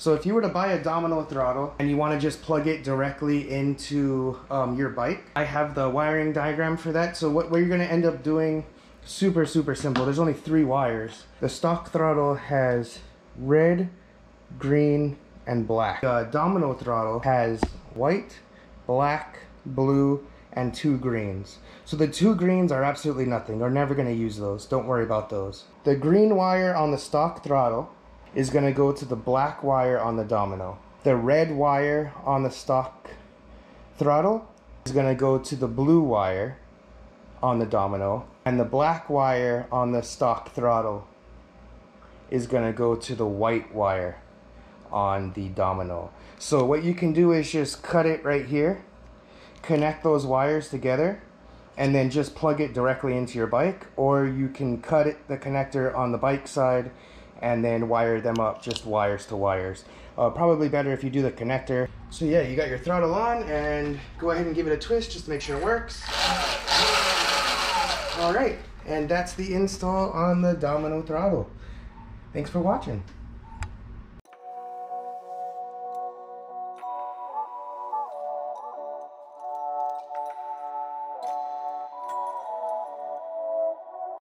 So if you were to buy a domino throttle and you want to just plug it directly into um, your bike, I have the wiring diagram for that. So what, what you're going to end up doing, super, super simple. There's only three wires. The stock throttle has red, green, and black. The domino throttle has white, black, blue, and two greens. So the two greens are absolutely nothing. They're never going to use those. Don't worry about those. The green wire on the stock throttle is going to go to the black wire on the domino. The red wire on the stock throttle is going to go to the blue wire on the domino. And the black wire on the stock throttle is going to go to the white wire on the domino. So what you can do is just cut it right here, connect those wires together, and then just plug it directly into your bike or you can cut it the connector on the bike side and then wire them up just wires to wires. Uh, probably better if you do the connector. So yeah you got your throttle on and go ahead and give it a twist just to make sure it works. All right and that's the install on the domino throttle. Thanks for watching